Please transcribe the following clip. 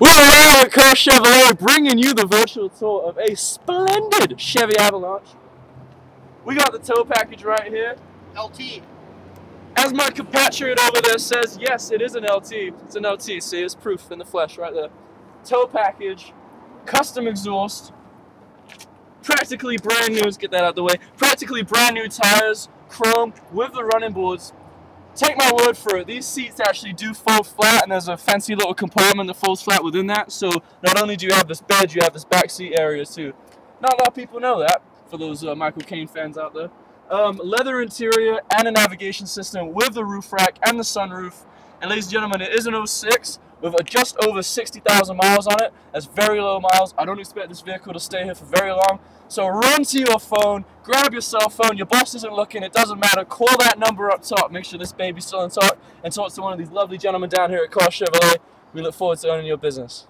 We're here at Carr Chevrolet bringing you the virtual tour of a splendid Chevy Avalanche. We got the tow package right here. LT. As my compatriot over there says, yes, it is an LT. It's an LT, see, it's proof in the flesh right there. Tow package, custom exhaust, practically brand new, let's get that out of the way, practically brand new tires, chrome, with the running boards, take my word for it, these seats actually do fold flat and there's a fancy little compartment that folds flat within that. So not only do you have this bed, you have this back seat area too. Not a lot of people know that, for those uh, Michael Caine fans out there. Um, leather interior and a navigation system with the roof rack and the sunroof. And ladies and gentlemen, it is an 06 with just over 60,000 miles on it. That's very low miles. I don't expect this vehicle to stay here for very long. So run to your phone, grab your cell phone, your boss isn't looking, it doesn't matter, call that number up top, make sure this baby's still in talk, and talk to one of these lovely gentlemen down here at Carr Chevrolet. We look forward to owning your business.